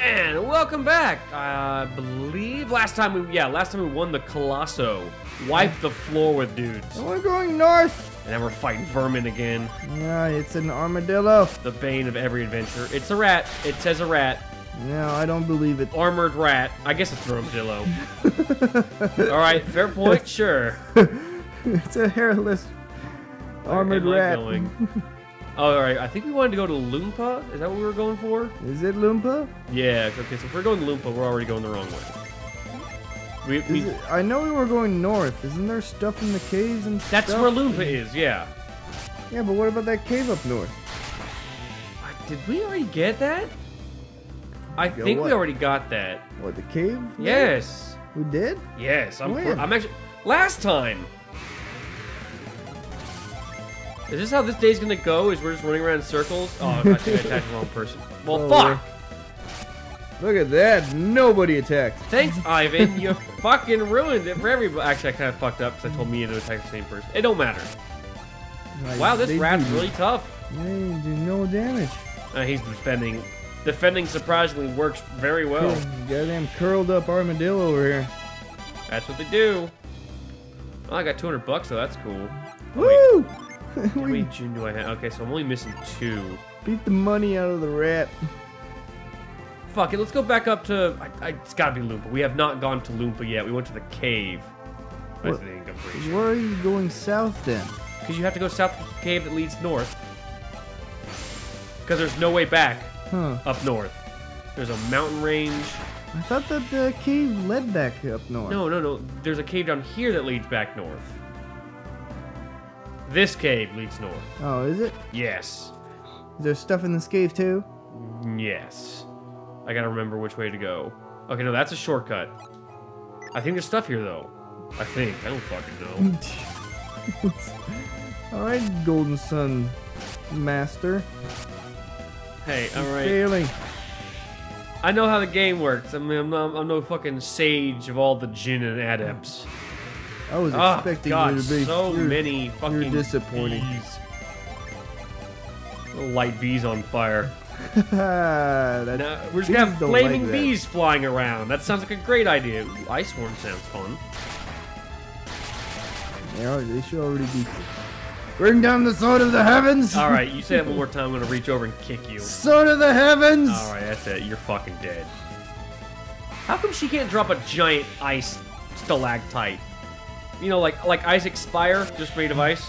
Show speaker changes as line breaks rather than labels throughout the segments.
And welcome back. I believe last time we, yeah, last time we won the Colosso. Wiped the floor with dudes.
And we're going north.
And now we're fighting vermin again.
Yeah, it's an armadillo.
The bane of every adventure. It's a rat. It says a rat.
No, I don't believe it.
Armored rat. I guess it's an armadillo. All right, fair point. Sure.
it's a hairless armored rat.
Oh, all right. I think we wanted to go to Lunpa. Is that what we were going for?
Is it Lunpa?
Yeah. Okay. So if we're going to Lunpa, we're already going the wrong way. We, we,
it, I know we were going north. Isn't there stuff in the caves and stuff?
that's
stuff?
where Lunpa is. Yeah.
Yeah, but what about that cave up north?
Uh, did we already get that? I
Go
think we already got that.
What, the cave?
Yes.
We did?
Yes. I'm. I'm actually. Last time. Is this how this day's gonna go? Is we're just running around in circles? Oh, I think I attacked the wrong person. Well,
Oh,
fuck.
Look at that. Nobody attacked.
Thanks, Ivan. You fucking ruined it for everybody. Actually, I kind of fucked up because I told Mia to attack the same person. It don't matter. Wow, this rat's
do-
really tough.
They do no damage.
Uh, he's defending. Defending surprisingly works very well.
Goddamn curled up armadillo over here.
That's what they do. Oh, I got 200 bucks, so that's cool.
Woo!
How many June do I have? Okay, so I'm only missing two.
beat the money out of the rat.
Fuck it, let's go back up to. I, I, it's gotta be Lunpa. We have not gone to Lunpa yet. We went to the cave. I think, I'm pretty sure.
Where are you going south then?
Because you have to go south to the cave that leads north. Because there's no way back
Huh.
up north. There's a mountain range.
I thought that the cave led back up north.
No, no, no. There's a cave down here that leads back north. This cave leads north.
Oh, is it?
Yes.
Is there stuff in this cave too?
Yes. I gotta remember which way to go. Okay, no, that's a shortcut. I think there's stuff here, though. I think. I don't fucking know.
Alright, Golden Sun Master.
hey, alright.
Failing.
I know how the game works. I mean, I'm, not, I'm no fucking sage of all the Djinn and adepts.
I was
Oh,
expecting
God,
you to be.
so
you're-
many fucking
disappointing.
bees. Little light bees on fire. Now, we're just gonna have flaming
like
bees flying around. That sounds like a great idea. Ooh, Ice horn sounds fun.
They, are, they should already be. Bring down the sword of the heavens!
All right, you say that one more time. I'm gonna reach over and kick you.
Sword of the heavens!
All right, that's it. You're fucking dead. How come she can't drop a giant ice stalactite? You know, like like Isaac Spire, just made of ice.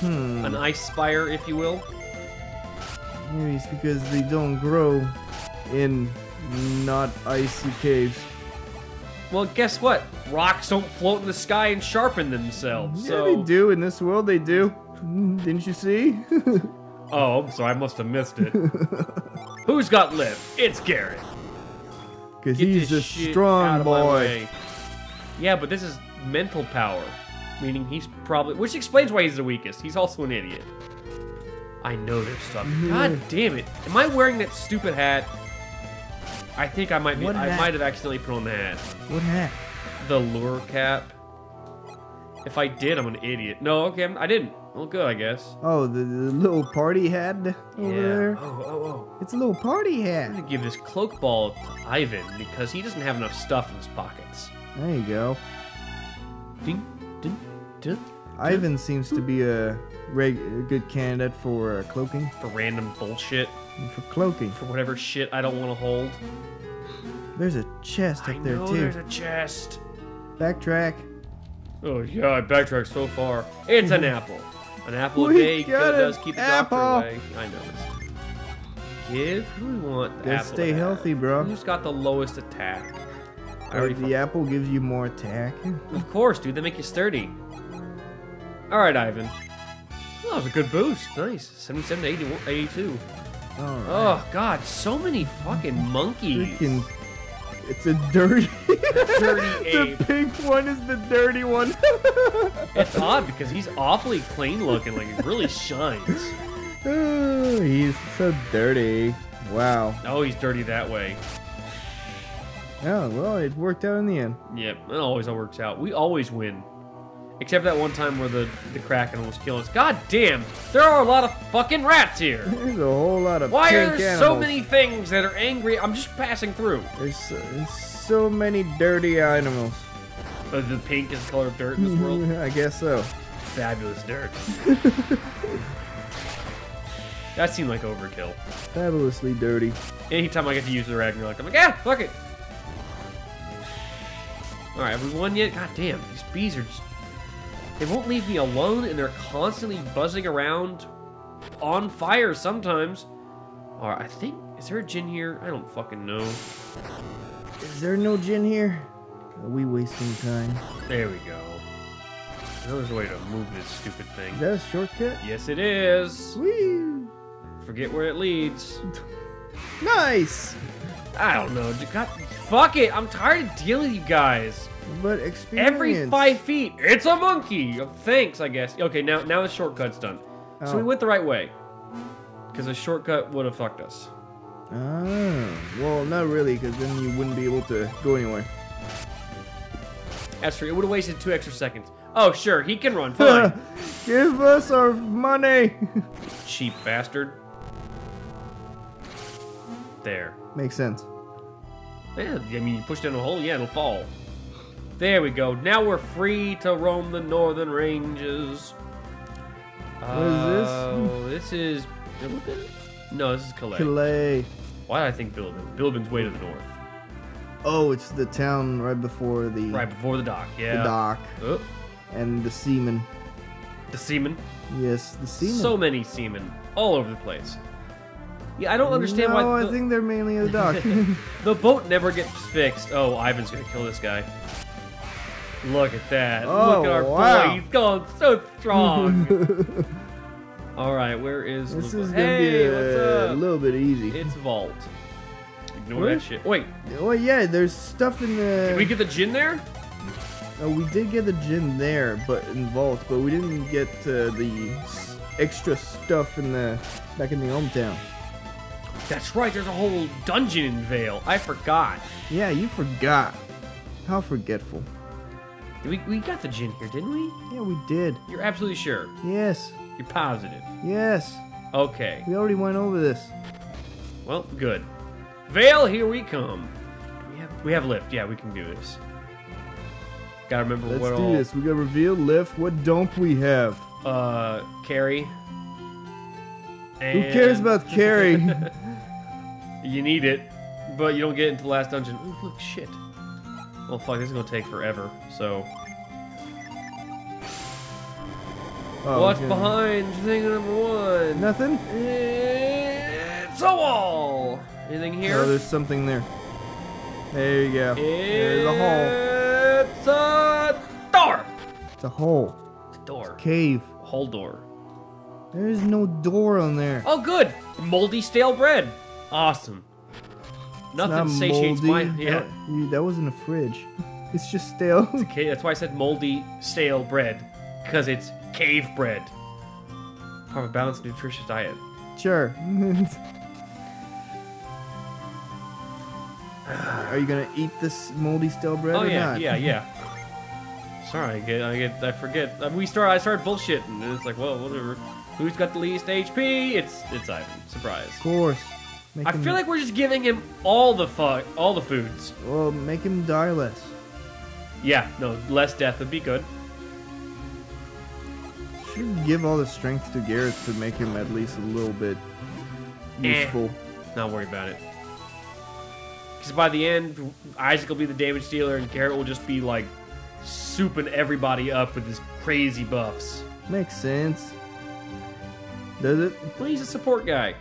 Hmm.
An ice spire, if you will.
Maybe it's because they don't grow in not icy caves.
Well, guess what? Rocks don't float in the sky and sharpen themselves.
Yeah,
so,
they do. In this world, they do. Mm, Didn't you see?
oh, so I must have missed it. Who's got lip? It's Garet.
Because he's a strong boy.
Yeah, but this is mental power, meaning he's probably, which explains why he's the weakest. He's also an idiot. I know there's stuff. Mm-hmm. God damn it! Am I wearing that stupid hat? I think I might be.
What
I
hat?
might have accidentally put on the hat.
What hat?
The lure cap. If I did, I'm an idiot. No, okay, I'm, I didn't. Well, good, I guess.
Oh, the, the little party hat over
yeah.
there.
Oh, oh, oh.
It's a little party hat.
I'm gonna give this cloak ball to Ivan because he doesn't have enough stuff in his pockets.
There you go.
Ding, ding, ding.
Ivan seems to be a, reg- a good candidate for uh, cloaking.
For random bullshit.
For cloaking.
For whatever shit I don't want to hold.
There's a chest
I
up there
know
too.
there's a chest.
Backtrack.
Oh yeah, I backtracked so far. It's an apple. An apple a day does keep the doctor away. I know this. Give who we want the
Gotta
apple
stay healthy, bro.
Who's got the lowest attack? I already
the apple gives you more attack.
Of course, dude. They make you sturdy. All right, Ivan. Oh, that was a good boost. Nice. 77 to 81, 82.
Alright.
Oh, God. So many fucking monkeys.
Freaking. It's a dirty.
Dirty ape.
the pink one is the dirty one.
It's odd because he's awfully clean looking. Like, it really shines.
Oh, he's so dirty. Wow.
Oh, he's dirty that way.
Yeah, well, it worked out in the end.
Yep, it always works out. We always win. Except that one time where the, the Kraken almost killed us. God damn! There are a lot of fucking rats here!
There's a whole lot of
Why are there so many things that are angry? I'm just passing through.
There's so, there's so many dirty animals.
Uh, the pink is the color of dirt in this world.
I guess so.
Fabulous dirt. that seemed like overkill.
Fabulously dirty.
Anytime I get to use the Ragnarok, I'm like, ah, fuck it. Alright, have we won yet? God damn, these bees are just... They won't leave me alone, and they're constantly buzzing around on fire sometimes. Alright, I think... Is there a Djinn here? I don't fucking know.
Is there no Djinn here? Are we wasting time?
There we go. There's a way to move this stupid thing.
Is that a shortcut?
Yes, it is.
Whee!
Forget where it leads.
Nice!
I don't know. God, fuck it. I'm tired of dealing with you guys.
But experience.
Every five feet, it's a monkey. Oh, Thanks, I guess. Okay, now now the shortcut's done. So we
Oh.
went the right way. Because a shortcut would have fucked us.
Oh, well, not really, because then you wouldn't be able to go anywhere.
As for it would have wasted two extra seconds. Oh, sure, he can run. Fine.
Give us our money!
Cheap bastard. There.
Makes sense.
Yeah, I mean, you push down a hole, yeah, it'll fall. There we go. Now we're free to roam the northern ranges.
What is this?
Oh, this is Bilibin? No, this is Kalay.
Kalay.
Why did I think Bilibin? Bilibin's way to the north.
Oh, it's the town right before the,
Right before the dock, Yeah, the
dock
Oh,
and the seamen.
the seamen.
Yes, the seamen.
So many seamen all over the place. Yeah, I don't understand
no,
why
I
the,
think they're mainly the dock.
the boat never gets fixed. Oh, Ivan's gonna kill this guy. Look at that.
Oh,
Look at our
wow.
boy. He's going so strong. all right, where is
this
Lunpa?
is gonna
hey,
be
what's
a little bit easy.
It's Vault. Ignore that shit. Wait,
Oh yeah, there's stuff in the.
did we get the Djinn there?
Oh, we did get the Djinn there, but in vault, but we didn't get uh, the extra stuff in the back in the hometown.
That's right. There's a whole dungeon in Vale. I forgot.
Yeah, you forgot. How forgetful.
We, we got the Djinn here, didn't we?
Yeah, we did.
You're absolutely sure.
Yes,
You're positive.
yes.
Okay.
We already went over this.
Well, good. Vale, here we come. We have we have lift. Yeah, we can do this. Gotta remember
Let's
what
do this. We got reveal lift. What don't we have?
Uh, carry.
Who cares about carry?
You need it, but you don't get into the last dungeon. Ooh, look, shit. Well, fuck, this is gonna take forever. So,
Oh,
what's behind thing number one?
Nothing.
It's a wall. Anything here?
Oh, there's something there. There you go. There's a hole.
It's a door.
It's a hole.
It's a door.
Cave.
Whole door.
There's no door on there.
Oh, good. Moldy stale bread. Awesome. Nothing
not
satiates my. Yeah.
That, that wasn't a fridge. It's just stale.
Okay, that's why I said moldy stale bread, because it's cave bread. Part of a balanced, nutritious diet.
sure. Are you gonna eat this moldy stale bread
oh
or
yeah,
not?
yeah, yeah. Sorry, I get, I get, I forget. I mean, we start, I started bullshitting, and it's like, well, whatever. Who's got the least HP? It's, it's Ivan. Surprise.
Of course. Make
I
him,
feel like we're just giving him all the fu- all the foods.
Well, make him die less.
Yeah, no, less death would be good.
Should give all the strength to Garet to make him at least a little bit
Eh.
useful.
Not worry about it. Because by the end, Isaac will be the damage dealer, and Garet will just be like souping everybody up with his crazy buffs.
Makes sense. Does it?
Well, he's a support guy.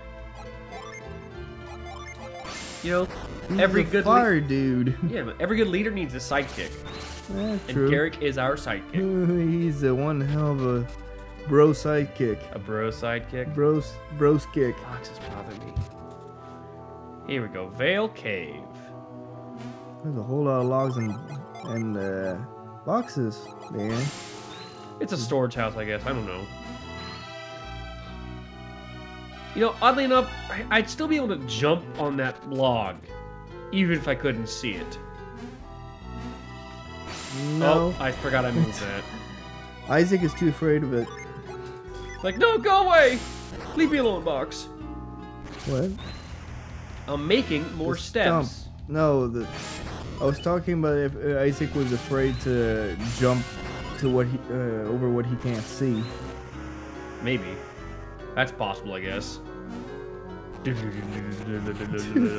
You know,
He's
every good
fire dude.
yeah, but every good leader needs a sidekick,
Yeah,
and
true.
Garrick is our sidekick,
He's the one hell of a bro sidekick.
a bro sidekick.
Bros, bros kick.
Boxes bother me. Here we go, Vale Cave.
There's a whole lot of logs and and uh, boxes man.
It's a storage house, I guess. I don't know. You know, oddly enough, I'd still be able to jump on that log, even if I couldn't see it.
No,
Oh, I forgot I moved that.
Isaac is too afraid of it.
Like, no, go away! Leave me alone, box.
What?
I'm making more
The
steps.
stump. No, the. I was talking about if uh, Isaac was afraid to jump to what he uh, over what he can't see.
Maybe. That's possible, I guess.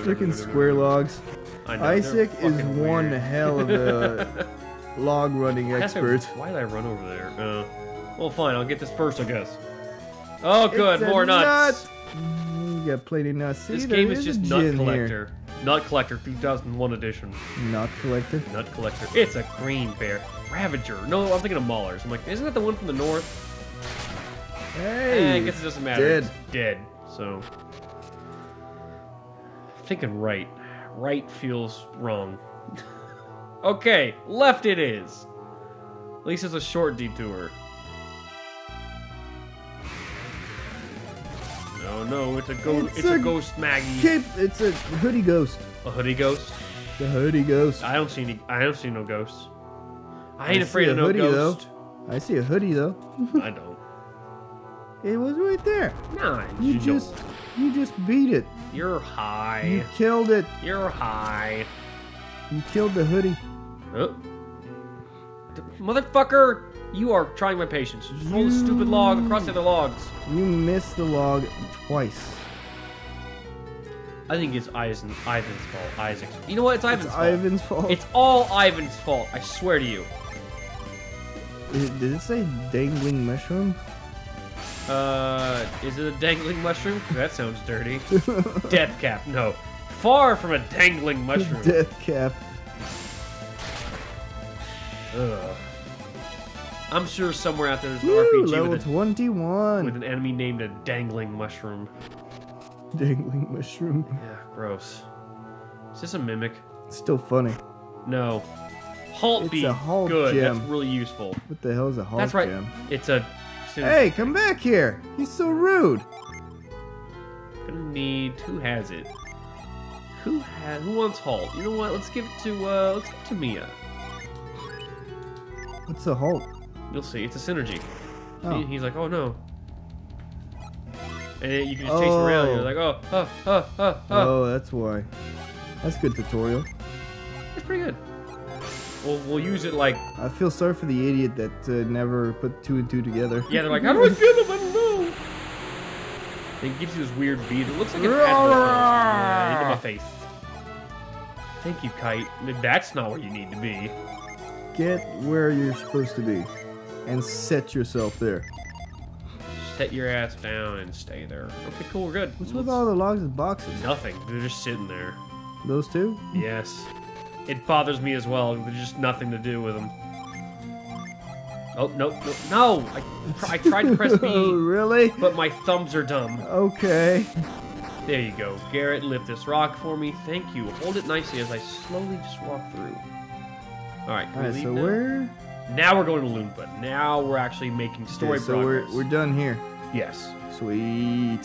Freaking square logs.
I know,
Isaac is one
weird.
hell of a log running expert.
why did I run over there? Uh, well, fine. I'll get this first, I guess. Oh, good.
It's
more nuts.
nut. You got plenty of nuts. See,
This game is
a
just Nut
here.
Collector. Nut Collector 2001 edition.
Nut collector.
Nut Collector. It's a green bear. Ravager. No, I'm thinking of Maulers. I'm like, isn't that the one from the north?
Hey,
Eh, I guess it doesn't matter.
Dead.
It's dead. So. Thinking right. Right feels wrong. okay, left it is. At least it's a short detour. No, no, it's a ghost. It's,
It's
a,
a
ghost Maggie.
Cape. It's a hoodie ghost.
A hoodie ghost.
The hoodie ghost.
I don't see any. I don't see no ghosts. I ain't
I
afraid of no
hoodie, though. I see a hoodie though.
I don't.
It was right there.
Nah,
You
you
just,
don't.
you just beat it.
You're high.
You killed it.
You're high.
You killed the hoodie.
Oh. Motherfucker! You are trying my patience. Just roll the stupid log across the other logs.
You missed the log twice.
I think it's Eisen, Ivan's fault. Isaac's. You know what? It's Ivan's
It's
fault.
Ivan's fault.
It's all Ivan's fault. I swear to you.
Did it say dangling mushroom?
Uh, is it a dangling mushroom? That sounds dirty. Death cap. No. Far from a dangling mushroom.
Death cap.
Ugh. I'm sure somewhere out there there's an
Woo,
RPG
level
with, a,
21.
with an enemy named a dangling mushroom.
Dangling mushroom.
Yeah, gross. Is this a mimic?
Still funny.
No. Halt
It's
beat.
a halt
Good.
gem.
That's really useful.
What the hell is a hog
That's right.
gem?
It's a.
Hey, come back here. He's so rude.
Gonna need. Who has it? Who has? Who wants halt? You know what? Let's give it to. uh Let's give it to Mia.
What's a halt?
You'll see. It's a Psynergy.
Oh.
See? He's like, oh no. And you can just chase him around. And you're
Oh.
like, oh, oh, oh, oh, oh.
Oh, that's why. That's good tutorial.
It's pretty good. We'll, we'll use it like,
I feel sorry for the idiot that uh, never put two and two together.
yeah, they're like, how do I feel them? I don't know. And it gives you this weird beat. It looks like an. Yeah, into my face. Thank you, Kite. That's not where you need to be.
Get where you're supposed to be, and set yourself there.
Set your ass down and stay there. Okay, cool, we're good.
What's with
Let's-
all the logs and boxes?
Nothing. They're just sitting there.
Those two?
Yes. It bothers me as well. There's just nothing to do with them. Oh, no, no, no! I, I tried to press B,
really?
but my thumbs are dumb.
Okay.
There you go. Garet, lift this rock for me. Thank you. Hold it nicely as I slowly just walk through. Alright, can
Alright,
we leave
so
now?
we're
Now we're going to Lunpa. Now we're actually making story
okay, so we're we're done here.
Yes.
Sweet.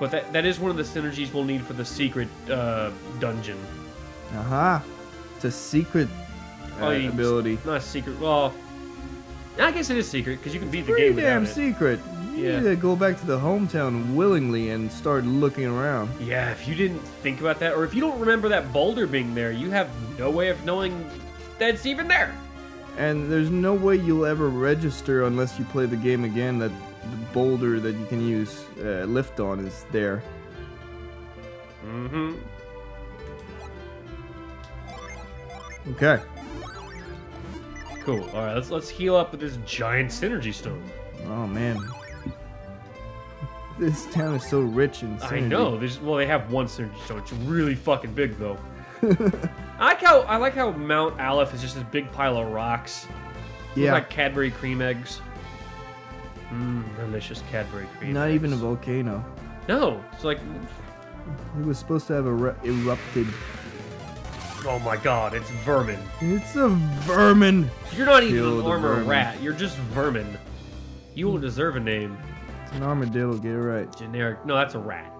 But that, that is one of the Psynergies we'll need for the secret uh, dungeon.
Aha. It's a secret uh,
Oh, you-
ability.
Not a secret. Well, I guess it is secret because you can beat the game without
damn secret. You
Yeah.
need to go back to the hometown willingly and start looking around.
Yeah, if you didn't think about that, or if you don't remember that boulder being there, you have no way of knowing that it's even there.
And there's no way you'll ever register unless you play the game again that the boulder that you can use uh, lift on is there.
Mm-hmm.
Okay.
Cool. All right, let's let's heal up with this giant Psynergy stone.
Oh man. This town is so rich in
I
Psynergy.
know. There's well, they have one Psynergy stone. It's really fucking big though. I like how I like how Mount Aleph is just this big pile of rocks.
Yeah.
like Cadbury cream eggs. Mmm, delicious Cadbury cream.
Not
eggs.
even a volcano.
No, it's like,
It was supposed to have eru- erupted.
Oh my god, it's vermin.
It's a vermin.
You're not even
Kill
an
the
armor
vermin.
rat. You're just vermin. You won't deserve a name.
It's an armadillo. Get it right.
Generic. No, that's a rat.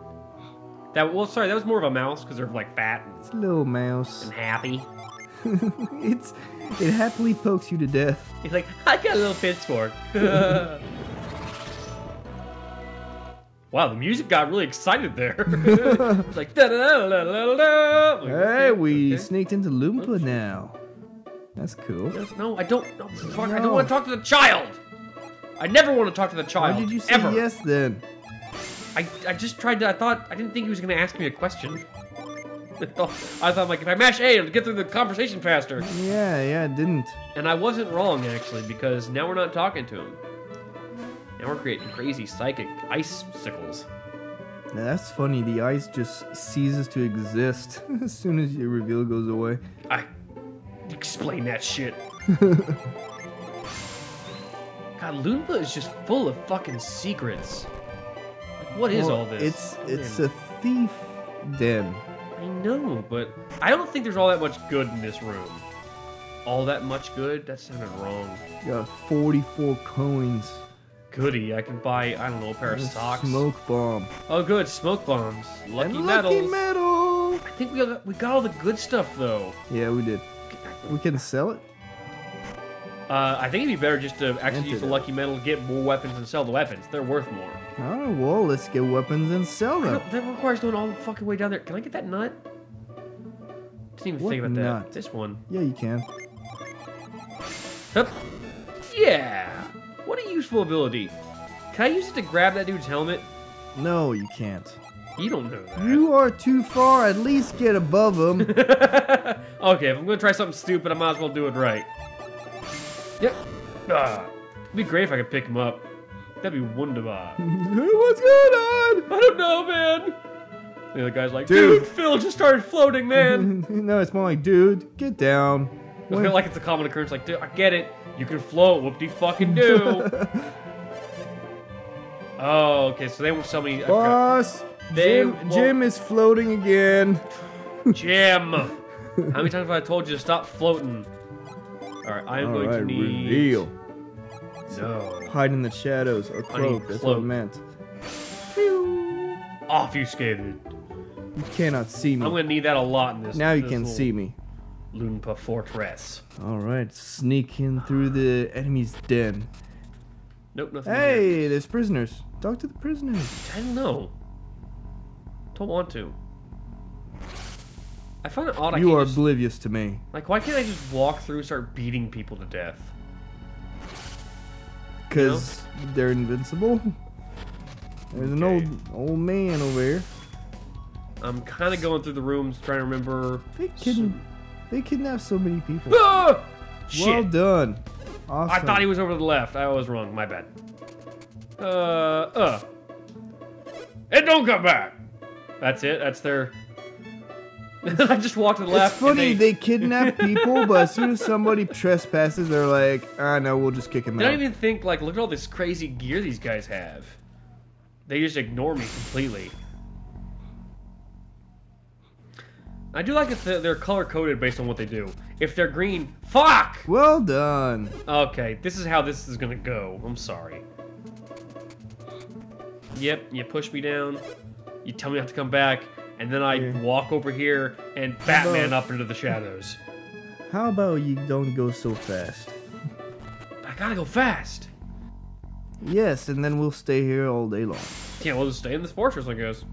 That well, sorry, that was more of a mouse because they're like fat and,
It's a little mouse.
and happy.
it's it happily pokes you to death.
He's like, I got a little pitchfork. wow, the music got really excited there. it's like da da da da da da.
We sneaked into Lunpa now. That's cool.
No, I don't. No, fuck, I don't want to talk to the child. I never want to talk to the child.
Why did you say
ever.
yes then?
I, I just tried to. I thought I didn't think he was gonna ask me a question. I thought, I thought like if I mash A, it'll get through the conversation faster.
Yeah, yeah, it didn't.
And I wasn't wrong actually because now we're not talking to him. Now we're creating crazy psychic ice sickles.
Now, that's funny. The ice just ceases to exist as soon as your reveal goes away.
I explain that shit. God, Lunpa is just full of fucking secrets. Like, what is
Well,
all this?
It's it's
man.
a thief den.
I know, but I don't think there's all that much good in this room. All that much good? That sounded wrong.
You got 44 coins.
Goody, I can buy, I don't know, a pair of socks.
Smoke bomb.
Oh, good, smoke bombs. Lucky
and
metals.
lucky medal.
I think we got, we got all the good stuff, though.
Yeah, we did. We can sell it.
Uh, I think it'd be better just to actually use the lucky medal, get more weapons, and sell the weapons. They're worth more.
All right, well, let's get weapons and sell them.
that requires going all the fucking way down there. Can I get that nut? Didn't even
What
think about that. This one.
Yeah, you can.
Hup. Yeah. What a useful ability. Can I use it to grab that dude's helmet?
No, you can't.
You don't know that.
You are too far. At least get above them.
okay, if I'm gonna try something stupid, I might as well do it right. Yep. Ah, it'd be great if I could pick him up. That'd be wunderbar.
What's going on?
I don't know, man. The other guy's like, dude,
Dude.
Phil just started floating, man.
no, it's more like, dude, get down.
I feel like it's a common occurrence. Like, dude, I get it. You can float. Whoop de fucking do. oh, okay. So they won't sell me. I.
Boss,
They
Jim, Jim is floating again.
Jim. How many times have I told you to stop floating? All right, I am
All
going
right,
to need.
reveal.
No.
Hide in the shadows or cloak. That's what it meant.
Obfuscated.
You cannot see me.
I'm gonna need that a lot in this.
now you
this
can
little
see me.
Lunpa Fortress.
All right, sneak in through the enemy's den.
Nope, nothing.
Hey,
here.
there's prisoners. Talk to the prisoners.
I don't know. Don't want to. I find it odd.
You are
just,
oblivious to me.
like, why can't I just walk through and start beating people to death?
Because they're invincible. There's an old old man over here.
I'm kind of going through the rooms trying to remember.
They kidnap, they kidnap so many people.
Ah! Shit!
Well done. Awesome.
I thought he was over to the left. I was wrong. My bad. Uh, uh. And don't come back. That's it. That's their. I just walked to the left.
It's funny,
and
they... kidnap people, but as soon as somebody trespasses, they're like, ah, no, we'll just kick him
They
out.
don't even think like, look at all this crazy gear these guys have. They just ignore me completely. I do like if they're- they're color coded based on what they do. If they're green, fuck.
Well done.
Okay, this is how this is gonna go. I'm sorry. Yep, you push me down. You tell me not to come back, and then I
Yeah.
walk over here and Batman
about-
up into the shadows.
How about you don't go so fast?
I gotta go fast.
Yes, and then we'll stay here all day long.
Yeah, we'll just stay in this fortress, I guess.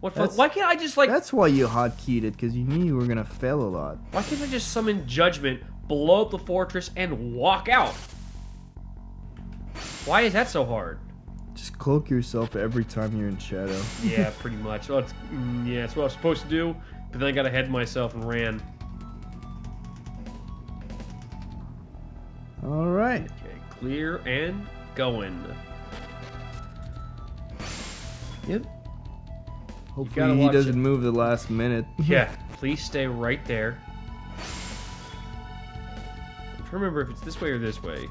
What?
That's-
Why can't I just like?
That's why you hotkeyed it, because you knew you were gonna fail a lot.
Why can't I just summon judgment, blow up the fortress, and walk out? Why is that so hard?
Just cloak yourself every time you're in shadow.
Yeah, pretty much. Well, it's, mm, yeah, it's what I was supposed to do, but then I got ahead of myself and ran.
All right.
Okay, clear and going. Yep.
Hopefully he doesn't
it.
move the last minute.
Yeah, please stay right there. I'm trying to remember if it's this way or this way.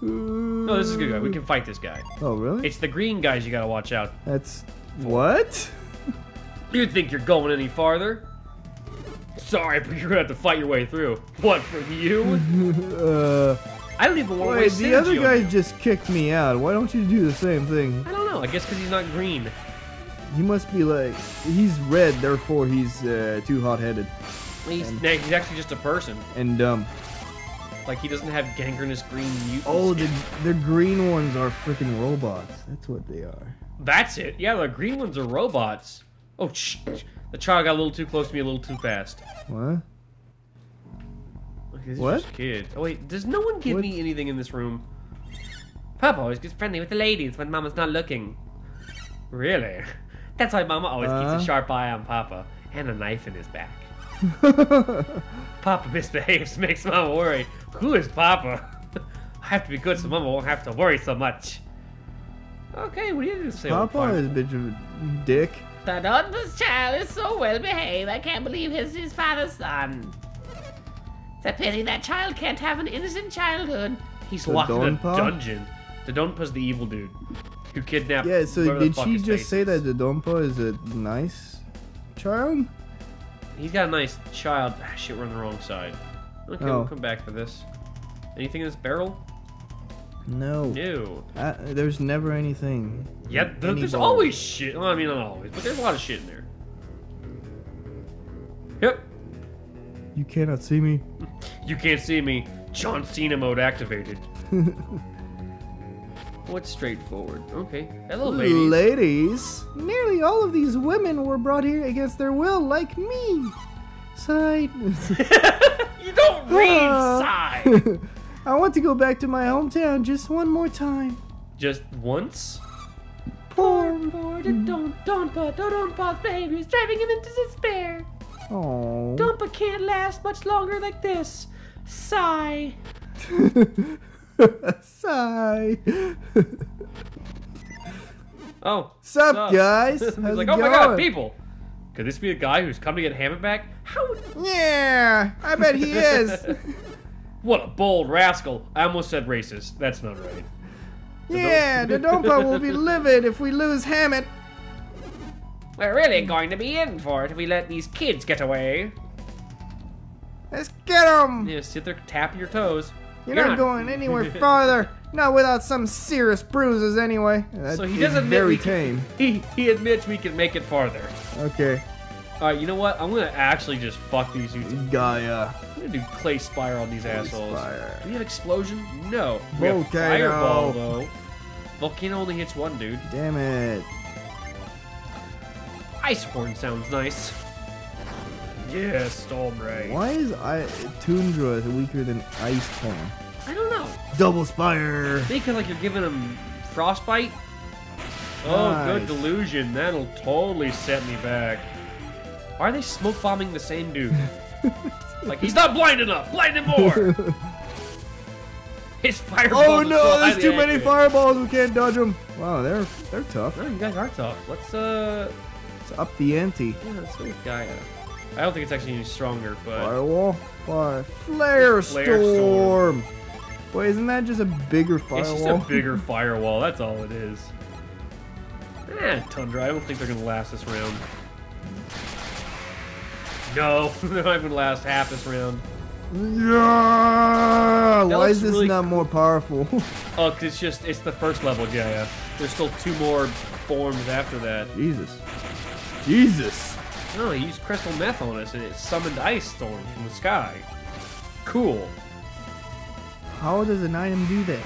No, this is a good guy. We can fight this guy.
Oh, really?
It's the green guys you gotta watch out.
That's what?
You think you're going any farther? Sorry, but you're gonna have to fight your way through. What, for you?
uh,
I don't even want to
wait, the other guy just kicked me out. Why don't you do the same thing?
I don't know. I guess because he's not green.
He must be like he's red, therefore he's uh, too hot-headed.
He's,
And-
nah, he's actually just a person.
and dumb.
Like he doesn't have gangrenous green mutant.
Oh, the the green ones are freaking robots. That's what they are.
That's it. Yeah, the green ones are robots. Oh, shh. The child got a little too close to me a little too fast.
What?
Okay,
What?
kid. Oh wait, does no one give
What?
me anything in this room? Papa always gets friendly with the ladies when Mama's not looking. Really? That's why Mama always keeps
Uh?
a sharp eye on Papa and a knife in his back. Papa misbehaves, makes Mama worry. Who is Papa? I have to be good so Mama won't have to worry so much. Okay, what do you say?
Papa is a bitch of a dick.
The Donba's child is so well behaved, I can't believe he's his father's son. It's a pity that child can't have an innocent childhood.
He's
The
locked in a
Donpa?
dungeon. The Donpa's the evil dude who kidnapped.
Yeah, so did she just say
is.
that the Dompa is a nice child?
He's got a nice child. Ah, shit, we're on the wrong side. Okay,
Oh.
we'll come back for this. Anything in this barrel?
No.
No.
Uh, there's never anything.
Yeah, there's always shit. Well, I mean, not always, but there's a lot of shit in there. Yep.
You cannot see me.
You can't see me. John Cena mode activated. What's straightforward? Okay. Hello, ladies.
Ladies, nearly all of these women were brought here against their will, like me. Side.
you don't read
Ah.
side.
I want to go back to my hometown just one more time.
Just once?
Poor.
Poor the Don Donpa, the Donpa's behavior is driving him into despair.
Oh.
Donpa can't last much longer like this. Sigh.
Sigh.
Oh.
Sup,
sup.
guys?
He's like, oh my god, people. Could this be a guy who's come to get Hammet back? How?
Yeah, I bet he is.
What a bold rascal. I almost said racist. That's not right.
yeah, the Dompa will be livid if we lose Hammet.
We're really going to be in for it if we let these kids get away.
Let's get them!
Yeah, sit there tapping your toes.
You're, not, going anywhere farther. Not without some serious bruises, anyway. That
So he doesn't admit
very
we can-
tame.
He, he admits we can make it farther.
Okay,
Alright, you know what? I'm gonna actually just fuck these dudes.
Gaia.
I'm gonna do clay spire on these assholes.
Spire.
Do we have explosion? No. We have fireball though. Volcano only hits one dude.
Damn it.
Ice horn sounds nice. Yes, Storm
Why is I Tundra weaker than Ice Horn?
I don't know.
Double Spire.
Because like you're giving him frostbite. Oh, good delusion. That'll totally set me back. Why are they smoke bombing the same dude? like he's not blind enough. Blind him more. His fireballs.
Oh no, there's
highly
too many
accurate.
fireballs. We can't dodge them. Wow, they're they're tough.
No, you guys are tough. Let's uh,
It's up the ante.
yeah, let's go with Gaia. I don't think it's actually any stronger, but
Firewall. Fire. Flare,
Flare
storm. Wait, isn't that just a bigger firewall?
it's just a bigger firewall. That's all it is. Eh, Tundra. I don't think they're gonna last this round. No, they're not gonna last half this round.
Yeah! Why is this
really
not more powerful?
Oh, 'cause it's just it's the first level Gaia. There's still two more forms after that.
Jesus. Jesus.
No, he used crystal meth on us and it summoned ice storms from the sky. Cool.
How does an item do that?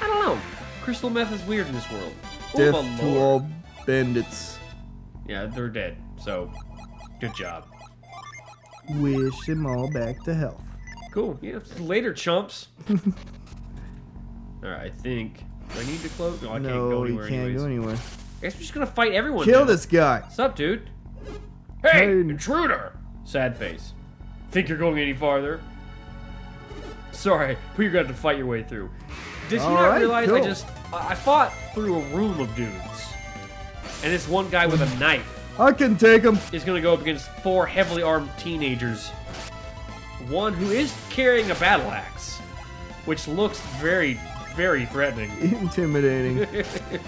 I don't know. Crystal meth is weird in this world. Oh,
Death
my
to all bandits.
Yeah, they're dead. So, good job.
Wish them all back to health.
Cool. Yeah. Later, chumps. All right. I think. Do I need to close? No, I can't
no,
go
you
anywhere.
can't
anyways.
go anywhere.
I guess we're just gonna fight everyone.
Kill
now.
this guy.
What's up, dude? Hey,
Hey.
intruder! Sad face. Think you're going any farther? Sorry, but you're gonna have to fight your way through. Did you not
Alright,
realize I just I fought through a room of dudes, and this one guy with a knife
I can take him.
is gonna go up against four heavily armed teenagers. One who is carrying a battle axe, which looks very, very threatening.
Intimidating.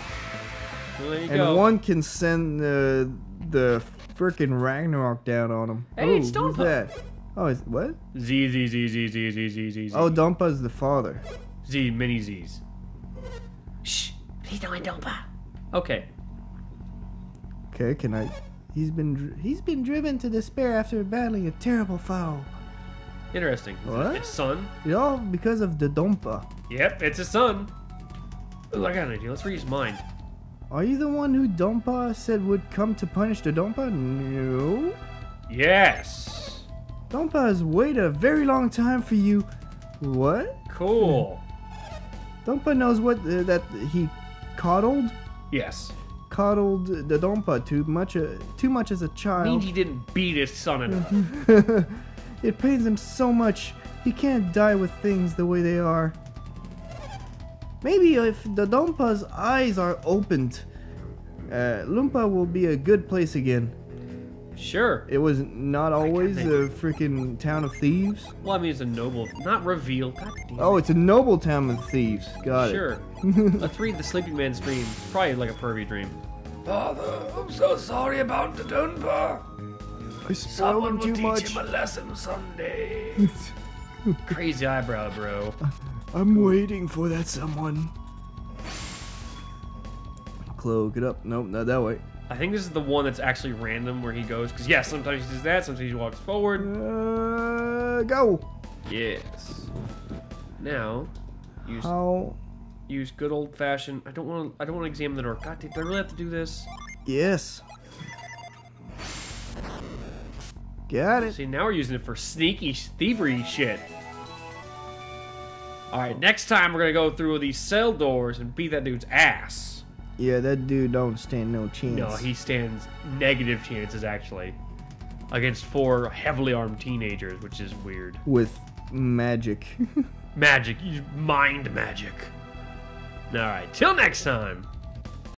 Well, there you
and
go.
one can send the the freaking Ragnarok down on him.
Hey, it's
who's that? Oh, is what?
Z Z Z Z Z Z Z Z Z.
Oh, Donpa's the father.
Z mini Z's.
Shh, please don't Donpa.
Okay.
Okay, can I? He's been dr- he's been driven to despair after battling a terrible foe.
Interesting. Is
What?
His son?
It all because of the Dompa.
Yep, it's his son. Ooh, I got an idea. Let's read his mind.
Are you the one who Donpa said would come to punish the Dompa? No.
Yes.
Donpa has waited a very long time for you. What?
Cool.
Donpa knows what uh, that he coddled
Yes.
coddled the Dompa too much uh, too much as a child.
Means he didn't beat his son enough.
it pains him so much. He can't die with things the way they are. Maybe if the Dompa's eyes are opened, uh, Lunpa will be a good place again.
Sure.
It was not always a freaking town of thieves.
Well, I mean, it's a noble, not reveal. God.
Oh, it's a noble town of thieves. Got it.
Sure. Let's read the Sleeping Man's dream. Probably like a pervy dream. Father, I'm so sorry about the Dunbar.
I spoiled him too much.
him a lesson someday. Crazy eyebrow, bro.
I'm waiting for that someone. Cloak it up. Nope, not that way.
I think this is the one that's actually random where he goes. Because, yeah, sometimes he does that, sometimes he walks forward.
Uh, go.
Yes. Now, use
How?
use good old fashioned. I don't want to. I don't want to examine the door. God, did I really have to do this?
Yes. Got it.
See, now we're using it for sneaky thievery shit. All right, next time we're gonna go through these cell doors and beat that dude's ass.
Yeah, that dude don't stand no chance.
No, he stands negative chances actually against four heavily armed teenagers, which is weird.
with magic.
Magic, you mind magic. All right, till next time.